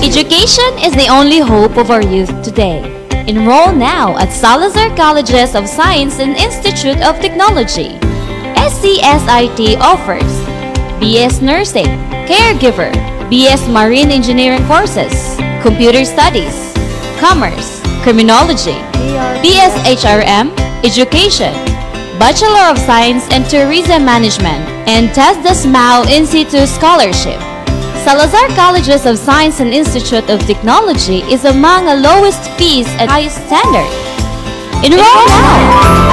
Education is the only hope of our youth today. Enroll now at Salazar Colleges of Science and Institute of Technology. SCSIT offers BS Nursing, Caregiver, BS Marine Engineering courses, Computer Studies, Commerce, Criminology, BS HRM, Education, Bachelor of Science in Tourism Management, and TESDA SMAU In Situ Scholarship. Salazar Colleges of Science and Institute of Technology is among the lowest fees and highest standard. Enroll now!